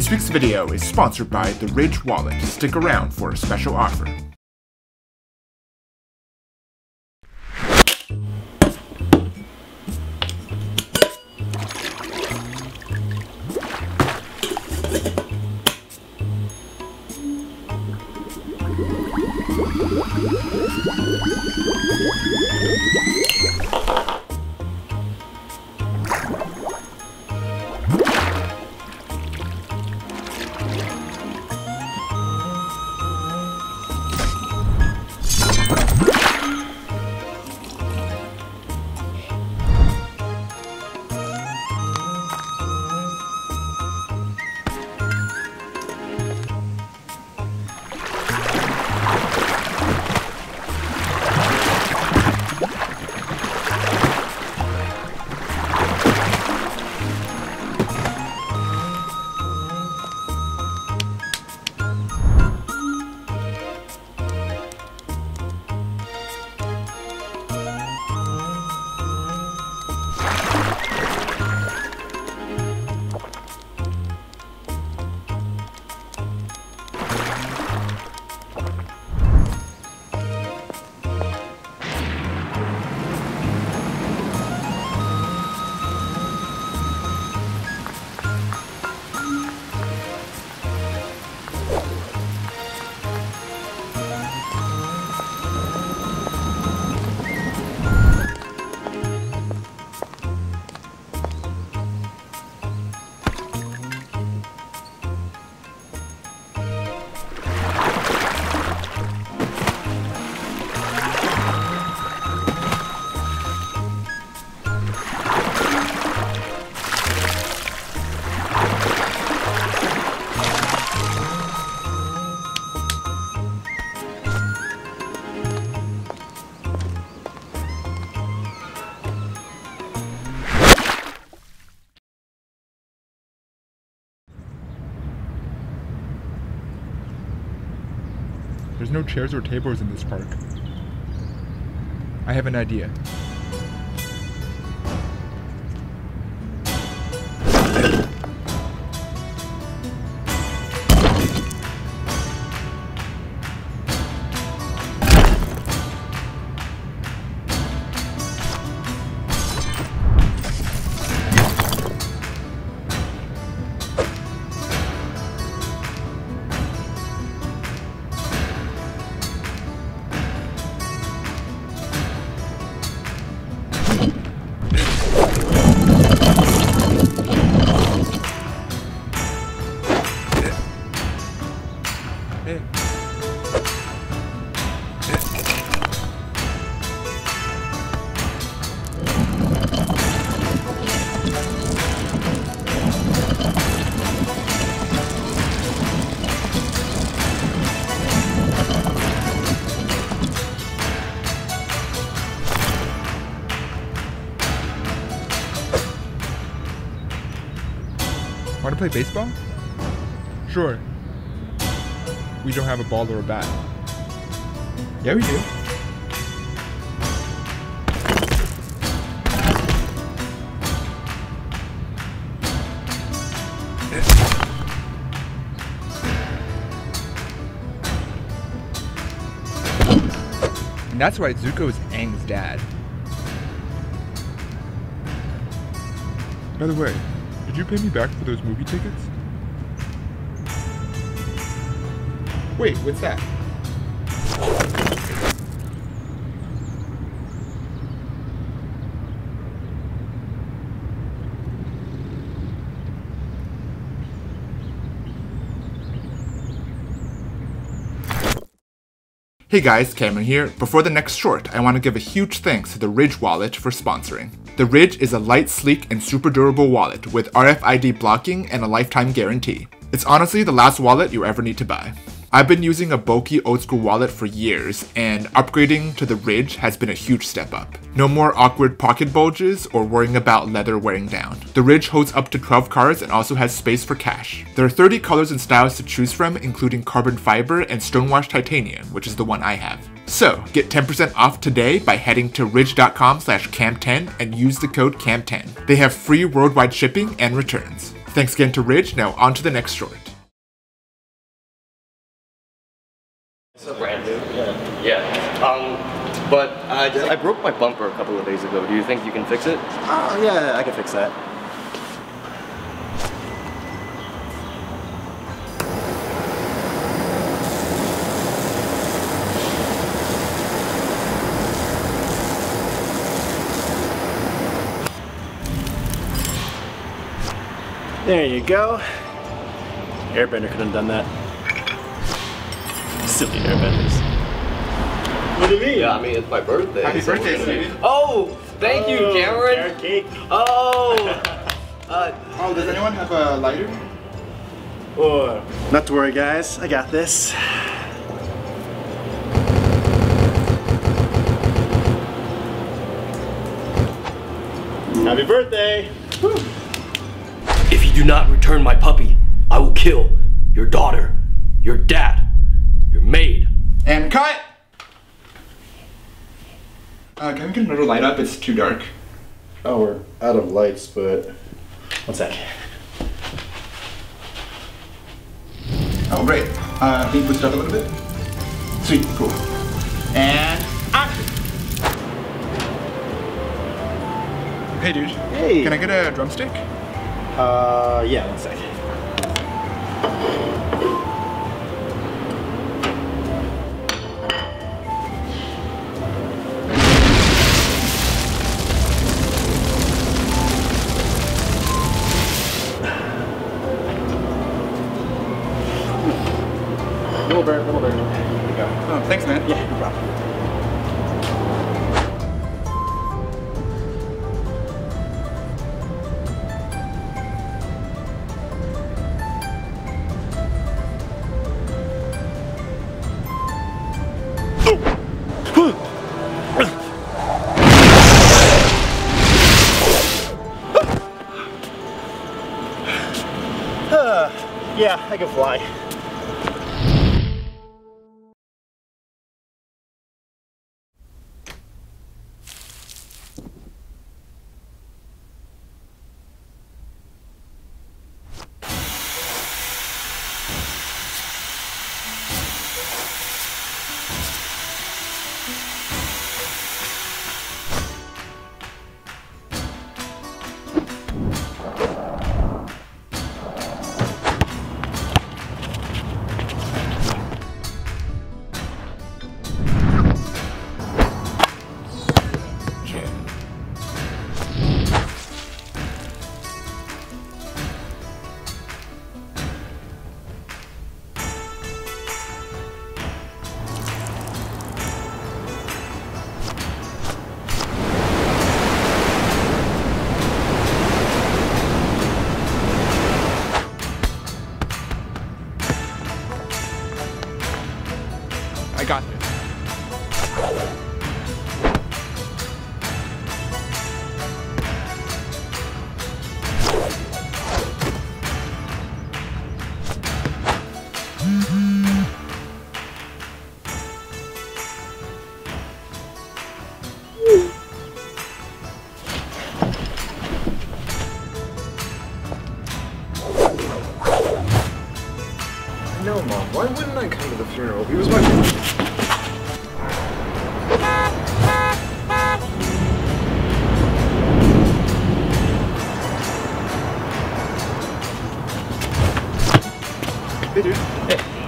This week's video is sponsored by the Ridge Wallet. Stick around for a special offer. There's no chairs or tables in this park. I have an idea. Want to play baseball? Sure. We don't have a ball or a bat. Yeah, we do. And that's why Zuko is Aang's dad. By the way, you pay me back for those movie tickets? Wait, what's that? Hey guys, Cameron here. Before the next short, I want to give a huge thanks to the Ridge wallet for sponsoring. The Ridge is a light, sleek, and super durable wallet with RFID blocking and a lifetime guarantee. It's honestly the last wallet you ever need to buy. I've been using a bulky old school wallet for years, and upgrading to the Ridge has been a huge step up. No more awkward pocket bulges or worrying about leather wearing down. The Ridge holds up to 12 cards and also has space for cash. There are 30 colors and styles to choose from, including carbon fiber and stonewashed titanium, which is the one I have. So, get 10% off today by heading to ridge.com slash cam10 and use the code CAM10. They have free worldwide shipping and returns. Thanks again to Ridge. Now on to the next short. It's brand new. Yeah. Yeah. Um, but I, I broke my bumper a couple of days ago. Do you think you can fix it? Oh, yeah, I can fix that. There you go. Airbender could have done that. Silly airbenders. What do you mean? Yeah, I mean, it's my birthday. Happy so birthday, we're gonna- Oh, thank you, Oh, Cameron. cake. Oh. Uh, Oh, does anyone have a lighter? Oh, not to worry, guys. I got this. Happy birthday! if you do not return my puppy, I will kill your daughter, your dad, your maid. And cut! Uh, can we get another light up? It's too dark. Oh, we're out of lights, but one sec. Oh, great. Uh, can you boost it up a little bit? Sweet, cool. And action! Hey, dude. Hey. Can I get a drumstick? Uh, yeah, one sec. Uh, yeah, I can fly. No, Mom. Why wouldn't I come to the funeral? He was my. Hey, dude.